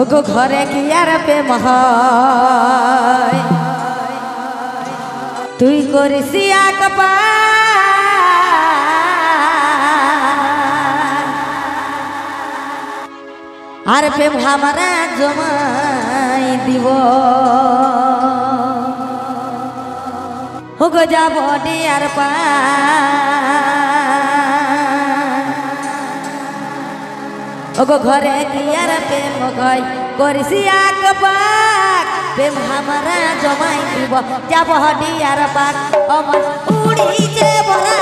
ওগো ঘরে কি আর প্রেম হয়? তুই করিস আকবা আর প্রেম হামারা জমাই দিব। ওগো যাব আর পা ওগো ঘরে দিয়ার প্রেম গই করিসি আকবাক প্রেম হামারা জমাই দিব। যাব দিয়ার পাক অমর উড়িছে বড়া ফাগুনে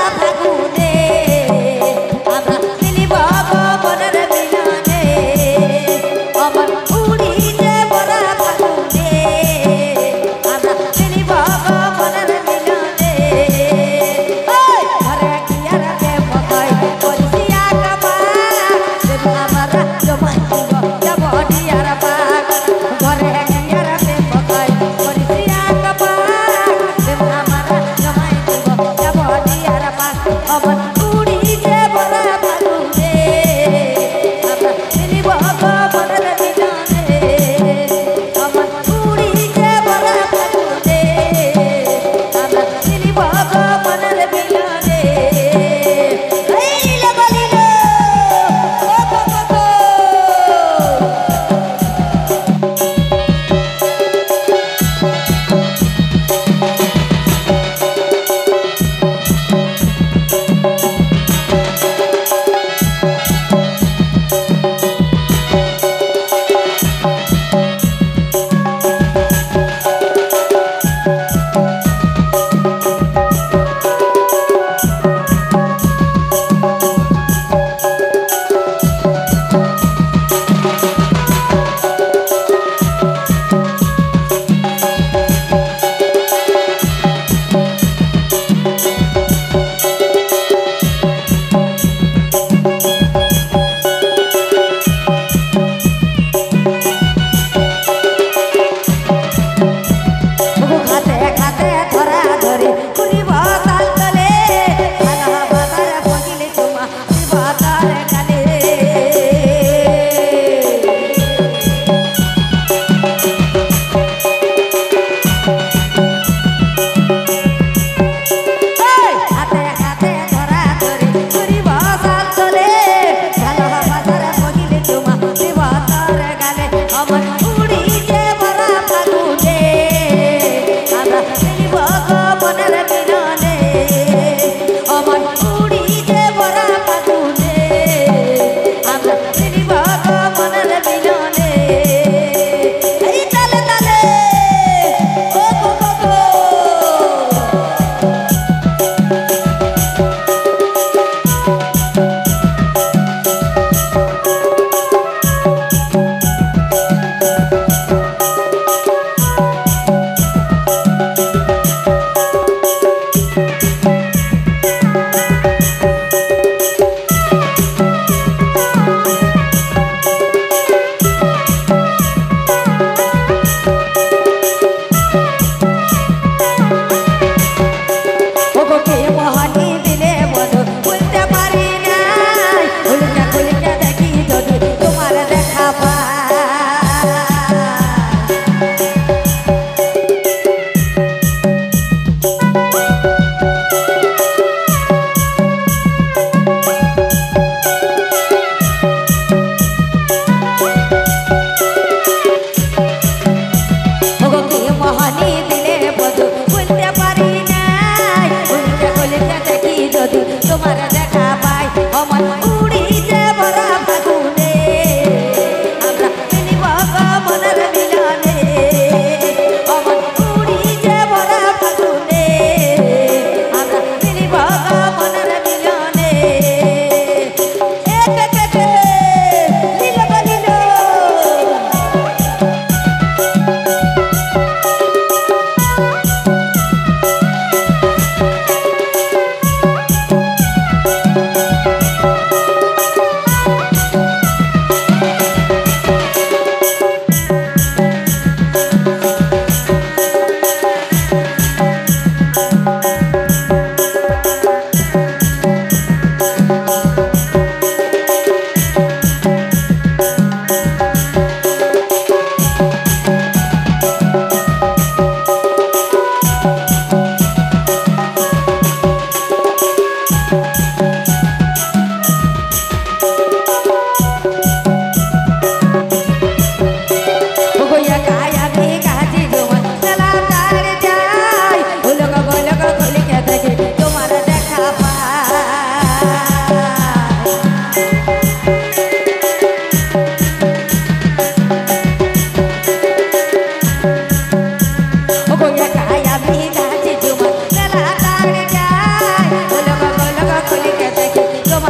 হনি দিলে বধু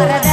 para